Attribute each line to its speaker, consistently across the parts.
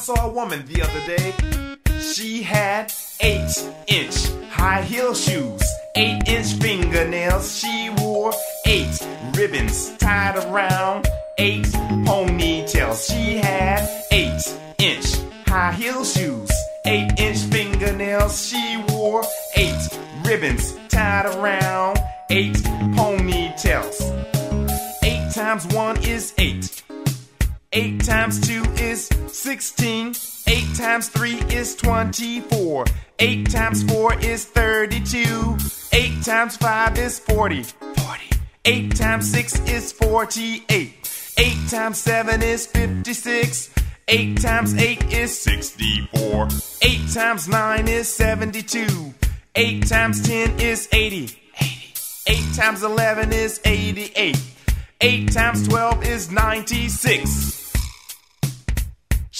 Speaker 1: saw a woman the other day. She had eight inch high heel shoes, eight inch fingernails. She wore eight ribbons tied around eight ponytails. She had eight inch high heel shoes, eight inch fingernails. She wore eight ribbons tied around eight ponytails. Eight times one is eight. Eight times two is sixteen. Eight times three is twenty-four. Eight times four is thirty-two. Eight times five is forty. Forty. Eight times six is forty-eight. Eight times seven is fifty-six. Eight times eight is sixty-four. Eight times nine is seventy-two. Eight times ten is eighty. Eighty. Eight times eleven is eighty-eight. Eight times twelve is ninety-six.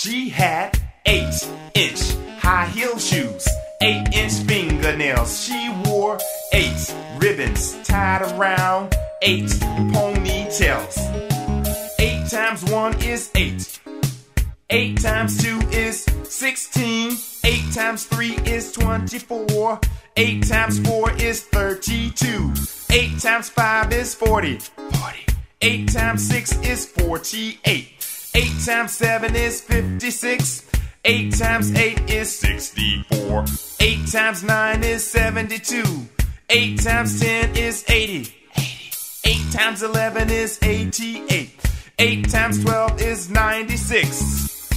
Speaker 1: She had eight inch high heel shoes, eight inch fingernails. She wore eight ribbons tied around eight ponytails. Eight times one is eight. Eight times two is sixteen. Eight times three is twenty-four. Eight times four is thirty-two. Eight times five is forty. Forty. Eight times six is forty-eight. Eight times seven is fifty-six. Eight times eight is sixty-four. Eight times nine is seventy-two. Eight times ten is eighty. Eighty. Eight times eleven is eighty-eight. Eight times twelve is ninety-six.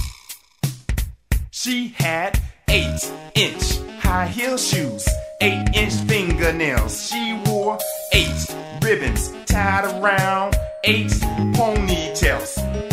Speaker 1: She had eight inch high heel shoes, eight inch fingernails. She wore eight ribbons tied around eight ponytails.